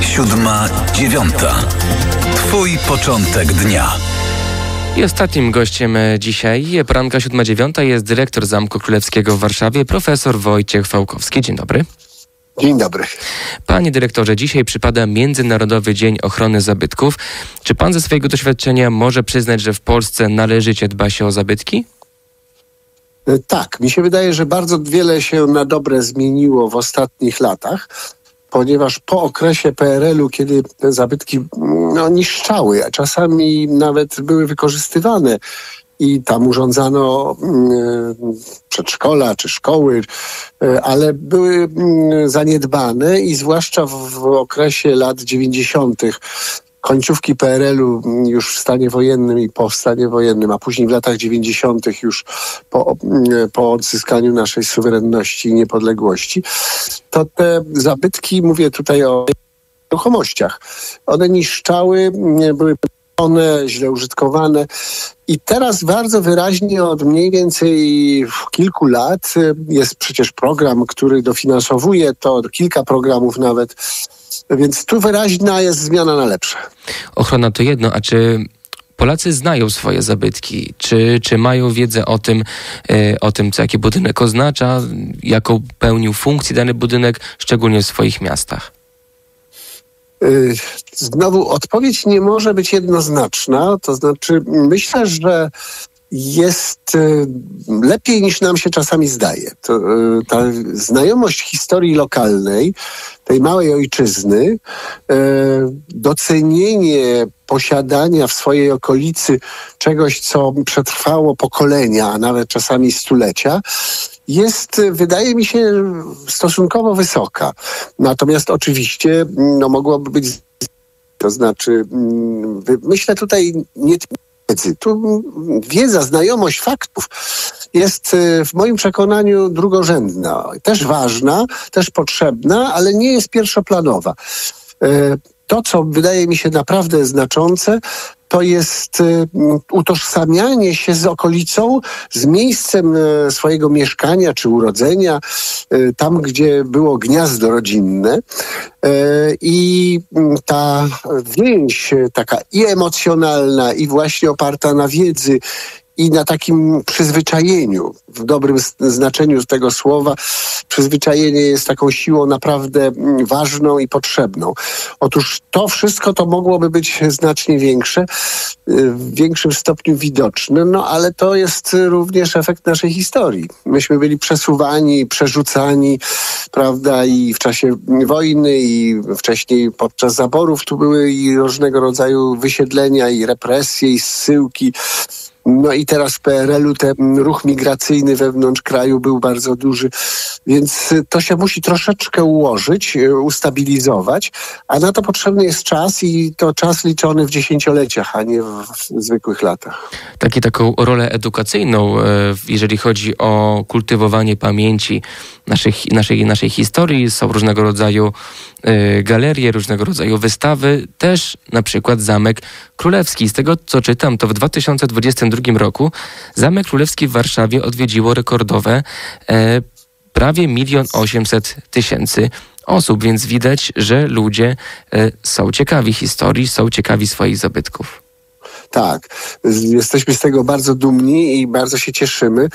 Siódma, dziewiąta. Twój początek dnia. I ostatnim gościem e, dzisiaj, poranka 7.9, jest dyrektor Zamku Królewskiego w Warszawie, profesor Wojciech Fałkowski. Dzień dobry. Dzień dobry. Panie dyrektorze, dzisiaj przypada Międzynarodowy Dzień Ochrony Zabytków. Czy pan ze swojego doświadczenia może przyznać, że w Polsce należycie dba się o zabytki? E, tak, mi się wydaje, że bardzo wiele się na dobre zmieniło w ostatnich latach ponieważ po okresie PRL-u, kiedy te zabytki no, niszczały, a czasami nawet były wykorzystywane i tam urządzano mm, przedszkola czy szkoły, e, ale były mm, zaniedbane i zwłaszcza w okresie lat 90 końcówki PRL-u już w stanie wojennym i po stanie wojennym, a później w latach 90. już po, po odzyskaniu naszej suwerenności i niepodległości, to te zabytki, mówię tutaj o nieruchomościach, one niszczały, były one źle użytkowane. I teraz bardzo wyraźnie od mniej więcej kilku lat jest przecież program, który dofinansowuje to, kilka programów nawet więc tu wyraźna jest zmiana na lepsze. Ochrona to jedno, a czy Polacy znają swoje zabytki? Czy, czy mają wiedzę o tym, e, o tym, co jaki budynek oznacza, jaką pełnił funkcję dany budynek, szczególnie w swoich miastach? Y, znowu odpowiedź nie może być jednoznaczna. To znaczy, myślę, że jest y, lepiej niż nam się czasami zdaje. To, y, ta znajomość historii lokalnej, tej małej ojczyzny, y, docenienie posiadania w swojej okolicy czegoś, co przetrwało pokolenia, a nawet czasami stulecia, jest, wydaje mi się, stosunkowo wysoka. Natomiast oczywiście no, mogłoby być to znaczy, mm, myślę tutaj nie wiedzy. Tu wiedza, znajomość faktów jest y, w moim przekonaniu drugorzędna. Też ważna, też potrzebna, ale nie jest pierwszoplanowa. Y, to, co wydaje mi się naprawdę znaczące, to jest y, utożsamianie się z okolicą, z miejscem swojego mieszkania czy urodzenia, tam, gdzie było gniazdo rodzinne. I mm, ta więź, taka i emocjonalna, i właśnie oparta na wiedzy, i na takim przyzwyczajeniu, w dobrym znaczeniu tego słowa, przyzwyczajenie jest taką siłą naprawdę mm, ważną i potrzebną. Otóż to wszystko to mogłoby być znacznie większe, y, w większym stopniu widoczne, no ale to jest również efekt naszej historii. Myśmy byli przesuwani, przerzucani, prawda, i w czasie wojny, i wcześniej podczas zaborów tu były i różnego rodzaju wysiedlenia, i represje, i zsyłki. No i teraz w PRL-u ten ruch migracyjny wewnątrz kraju był bardzo duży, więc to się musi troszeczkę ułożyć, e, ustabilizować, a na to potrzebny jest czas i to czas liczony w dziesięcioleciach, a nie w, zwykłych latach. Takie taką rolę edukacyjną, e, jeżeli chodzi o kultywowanie pamięci naszej, naszej, naszej historii, są różnego rodzaju e, galerie, różnego rodzaju wystawy, też na przykład Zamek Królewski. Z tego co czytam, to w 2022 roku Zamek Królewski w Warszawie odwiedziło rekordowe e, prawie milion osiemset tysięcy osób, więc widać, że ludzie e, są ciekawi historii, są ciekawi swoich zabytków. Tak, jesteśmy z tego bardzo dumni i bardzo się cieszymy.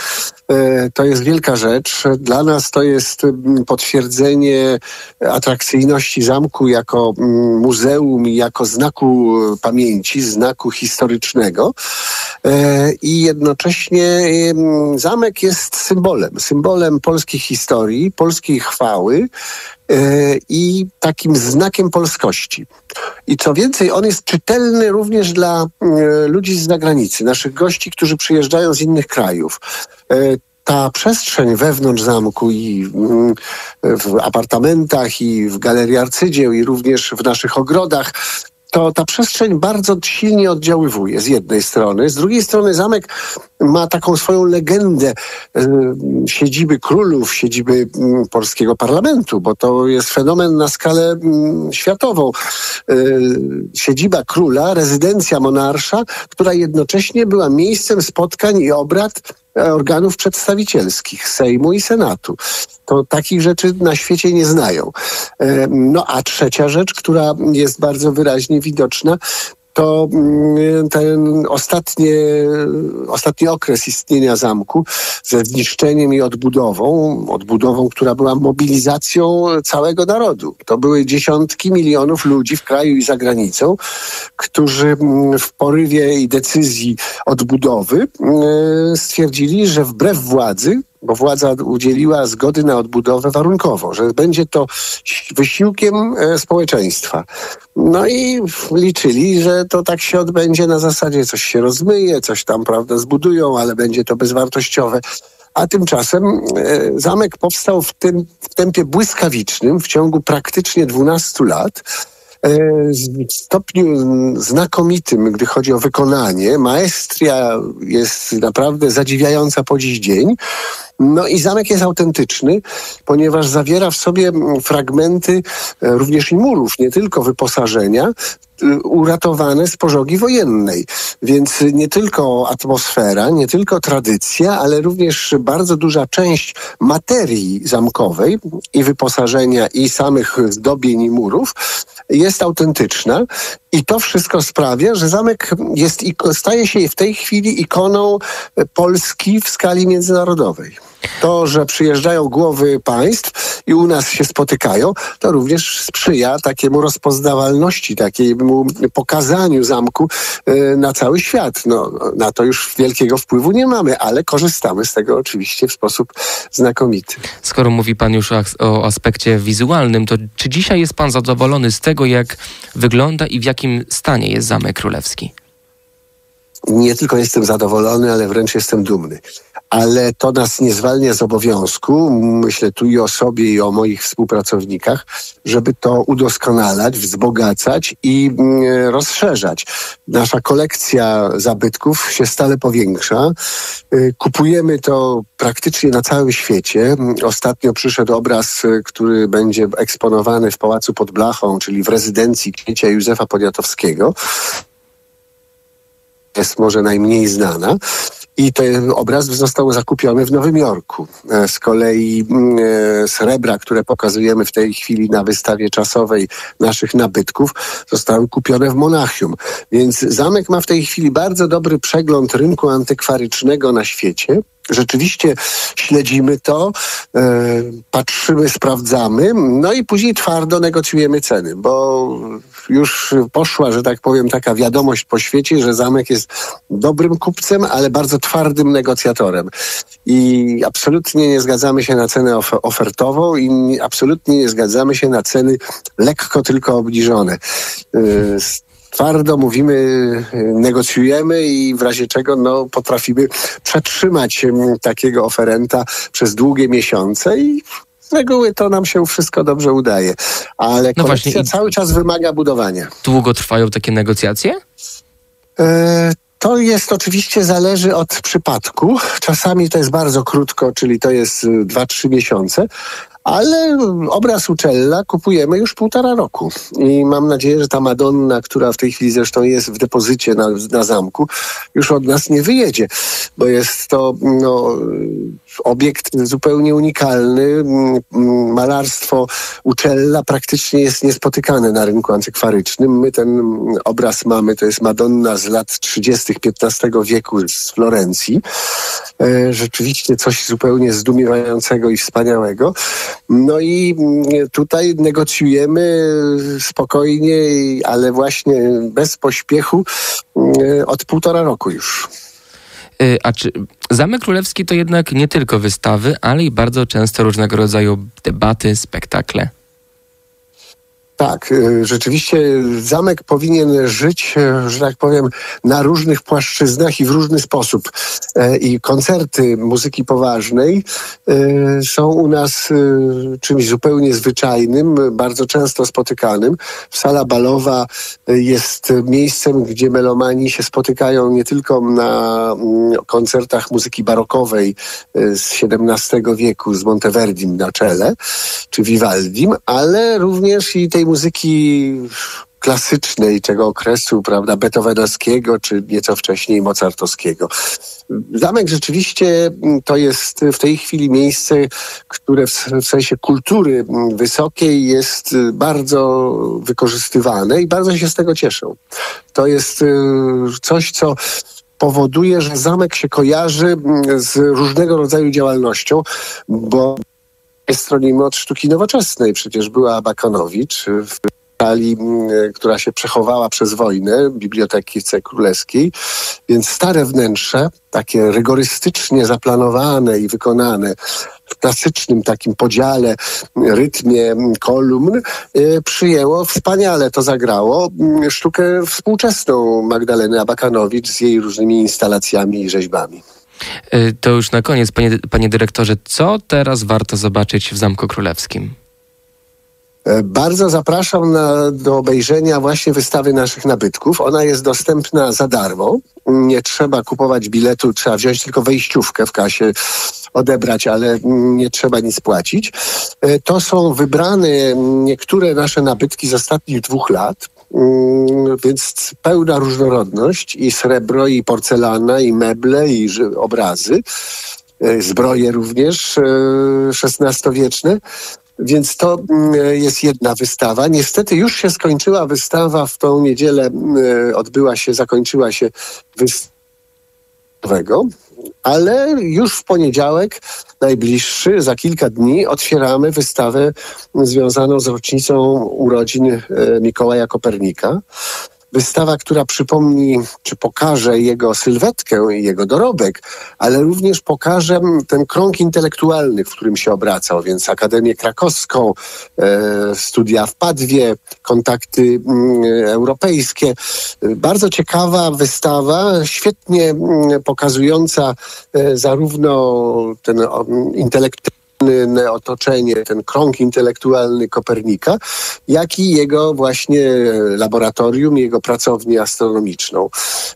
E, to jest wielka rzecz. Dla nas to jest potwierdzenie atrakcyjności zamku jako muzeum i jako znaku pamięci, znaku historycznego. E, I jednocześnie zamek jest symbolem, symbolem polskiej historii, polskiej chwały e, i takim znakiem polskości. I co więcej, on jest czytelny również dla ludzi z zagranicy, naszych gości, którzy przyjeżdżają z innych krajów ta przestrzeń wewnątrz zamku i mm, w apartamentach i w galerii arcydzieł i również w naszych ogrodach to ta przestrzeń bardzo silnie oddziaływuje z jednej strony. Z drugiej strony zamek ma taką swoją legendę y, siedziby królów, siedziby y, polskiego parlamentu, bo to jest fenomen na skalę y, światową. Siedziba króla, rezydencja monarsza, która jednocześnie była miejscem spotkań i obrad organów przedstawicielskich, Sejmu i Senatu. To takich rzeczy na świecie nie znają. No a trzecia rzecz, która jest bardzo wyraźnie widoczna, to mm, ten ostatnie, ostatni okres istnienia zamku ze zniszczeniem i odbudową, odbudową, która była mobilizacją całego narodu. To były dziesiątki milionów ludzi w kraju i za granicą, którzy mm, w porywie i decyzji odbudowy mm, stwierdzili, że wbrew władzy bo władza udzieliła zgody na odbudowę warunkowo, że będzie to wysiłkiem e, społeczeństwa. No i liczyli, że to tak się odbędzie na zasadzie coś się rozmyje, coś tam, prawda, zbudują, ale będzie to bezwartościowe. A tymczasem e, zamek powstał w tym w tempie błyskawicznym w ciągu praktycznie 12 lat w stopniu znakomitym, gdy chodzi o wykonanie. Maestria jest naprawdę zadziwiająca po dziś dzień. No i zamek jest autentyczny, ponieważ zawiera w sobie fragmenty e, również i murów, nie tylko wyposażenia, uratowane z pożogi wojennej. Więc nie tylko atmosfera, nie tylko tradycja, ale również bardzo duża część materii zamkowej i wyposażenia i samych zdobień i murów jest autentyczna. I to wszystko sprawia, że zamek jest, staje się w tej chwili ikoną Polski w skali międzynarodowej. To, że przyjeżdżają głowy państw i u nas się spotykają, to również sprzyja takiemu rozpoznawalności, takiemu pokazaniu zamku e, na cały świat. No, na to już wielkiego wpływu nie mamy, ale korzystamy z tego oczywiście w sposób znakomity. Skoro mówi Pan już o, o aspekcie wizualnym, to czy dzisiaj jest Pan zadowolony z tego, jak wygląda i w jakim stanie jest Zamek Królewski? Nie tylko jestem zadowolony, ale wręcz jestem dumny ale to nas nie zwalnia z obowiązku, myślę tu i o sobie, i o moich współpracownikach, żeby to udoskonalać, wzbogacać i mm, rozszerzać. Nasza kolekcja zabytków się stale powiększa. Y, kupujemy to praktycznie na całym świecie. Ostatnio przyszedł obraz, y, który będzie eksponowany w Pałacu pod Blachą, czyli w rezydencji księcia Józefa Poniatowskiego jest może najmniej znana. I ten obraz został zakupiony w Nowym Jorku. E, z kolei mm, e, srebra, które pokazujemy w tej chwili na wystawie czasowej naszych nabytków, zostały kupione w Monachium. Więc zamek ma w tej chwili bardzo dobry przegląd rynku antykwarycznego na świecie rzeczywiście śledzimy to, e, patrzymy, sprawdzamy, no i później twardo negocjujemy ceny, bo już poszła, że tak powiem, taka wiadomość po świecie, że zamek jest dobrym kupcem, ale bardzo twardym negocjatorem. I absolutnie nie zgadzamy się na cenę of ofertową i absolutnie nie zgadzamy się na ceny lekko tylko obniżone. E, twardo mówimy, negocjujemy i w razie czego no, potrafimy przetrzymać takiego oferenta przez długie miesiące i z reguły to nam się wszystko dobrze udaje. Ale no właśnie, cały czas wymaga budowania. Długo trwają takie negocjacje? E to jest oczywiście zależy od przypadku. Czasami to jest bardzo krótko, czyli to jest 2-3 miesiące, ale obraz Uczella kupujemy już półtora roku. I mam nadzieję, że ta Madonna, która w tej chwili zresztą jest w depozycie na, na zamku, już od nas nie wyjedzie, bo jest to no, obiekt zupełnie unikalny. Malarstwo Uczella praktycznie jest niespotykane na rynku antykwarycznym. My ten obraz mamy, to jest Madonna z lat 30. XV wieku z Florencji. E, rzeczywiście coś zupełnie zdumiewającego i wspaniałego. No i mm, tutaj negocjujemy spokojnie, ale właśnie bez pośpiechu mm, od półtora roku już. Y, a czy Zamek Królewski to jednak nie tylko wystawy, ale i bardzo często różnego rodzaju debaty, spektakle? Tak, y, rzeczywiście zamek powinien żyć, y, że tak powiem, na różnych płaszczyznach i w różny sposób. E, I koncerty muzyki poważnej y, są u nas czymś zupełnie zwyczajnym, bardzo często spotykanym. Sala balowa jest miejscem, gdzie melomani się spotykają nie tylko na mm, koncertach muzyki barokowej z XVII wieku, z Monteverdim na czele, czy Vivaldim, ale również i tej muzyki klasycznej tego okresu, prawda, beethovenowskiego, czy nieco wcześniej mozartowskiego. Zamek rzeczywiście mm, to jest w tej chwili miejsce, które w, w sensie kultury mm, wysokiej jest y, bardzo wykorzystywane i bardzo się z tego cieszą. To jest y, coś, co powoduje, że zamek się kojarzy mm, z różnego rodzaju działalnością, bo stronimy od sztuki nowoczesnej. Przecież była Bakanowicz w sali, która się przechowała przez wojnę, Biblioteki Królewskiej, więc stare wnętrze, takie rygorystycznie zaplanowane i wykonane w klasycznym takim podziale, rytmie kolumn, y, przyjęło, wspaniale to zagrało sztukę współczesną Magdaleny Abakanowicz z jej różnymi instalacjami i rzeźbami. Y, to już na koniec, panie, panie dyrektorze, co teraz warto zobaczyć w Zamku Królewskim? E, bardzo zapraszam na, do obejrzenia właśnie wystawy naszych nabytków. Ona jest dostępna za darmo. Nie trzeba kupować biletu, trzeba wziąć tylko wejściówkę w kasie, odebrać, ale nie trzeba nic płacić. E, to są wybrane niektóre nasze nabytki z ostatnich dwóch lat. Mm, więc pełna różnorodność i srebro, i porcelana, i meble, i obrazy, e, zbroje również XVI-wieczne. Więc to mm, jest jedna wystawa. Niestety już się skończyła wystawa w tą niedzielę, mm, odbyła się, zakończyła się wystawowego, ale już w poniedziałek, najbliższy, za kilka dni, otwieramy wystawę związaną z rocznicą urodzin e, Mikołaja Kopernika wystawa, która przypomni, czy pokaże jego sylwetkę i jego dorobek, ale również pokaże ten krąg intelektualny, w którym się obracał, więc Akademię Krakowską, e, studia w Padwie, kontakty mm, europejskie. Bardzo ciekawa wystawa, świetnie mm, pokazująca e, zarówno ten intelektualny otoczenie, ten krąg intelektualny Kopernika, jak i jego właśnie laboratorium, jego pracownię astronomiczną.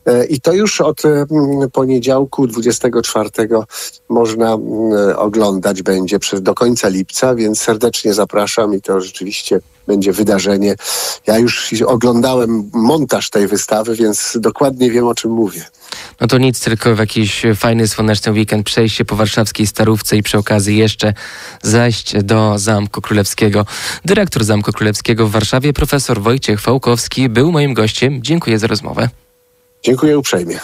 E, I to już od mm, poniedziałku 24 można mm, oglądać będzie do końca lipca, więc serdecznie zapraszam i to rzeczywiście będzie wydarzenie. Ja już oglądałem montaż tej wystawy, więc dokładnie wiem o czym mówię. No to nic, tylko w jakiś fajny, słoneczny weekend przejść się po warszawskiej Starówce i przy okazji jeszcze zajść do Zamku Królewskiego. Dyrektor Zamku Królewskiego w Warszawie, profesor Wojciech Fałkowski, był moim gościem. Dziękuję za rozmowę. Dziękuję uprzejmie.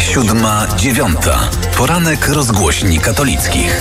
Siódma, dziewiąta. Poranek rozgłośni katolickich.